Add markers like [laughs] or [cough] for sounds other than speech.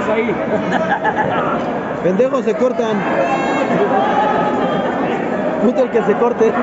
[laughs] Pendejos se cortan. Puto el que se corte. [laughs]